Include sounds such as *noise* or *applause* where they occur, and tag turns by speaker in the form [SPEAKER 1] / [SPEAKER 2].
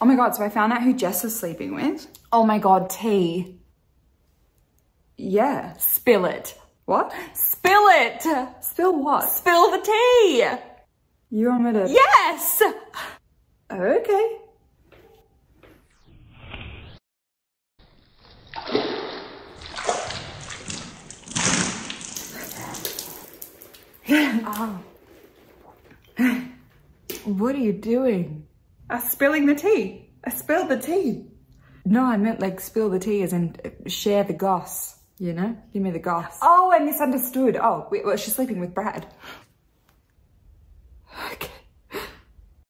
[SPEAKER 1] Oh my God, so I found out who Jess is sleeping with.
[SPEAKER 2] Oh my god, tea.
[SPEAKER 1] Yeah.
[SPEAKER 2] Spill it.
[SPEAKER 1] What?
[SPEAKER 2] Spill it!
[SPEAKER 1] Spill what?
[SPEAKER 2] Spill the tea!
[SPEAKER 1] You want me to?
[SPEAKER 2] Yes!
[SPEAKER 1] Okay. Ah. *sighs*
[SPEAKER 2] What are you doing?
[SPEAKER 1] Uh, spilling the tea. I spilled the tea.
[SPEAKER 2] No, I meant like spill the tea as in uh, share the goss, you know? Give me the goss.
[SPEAKER 1] Oh, I misunderstood. Oh, well, she's sleeping with Brad.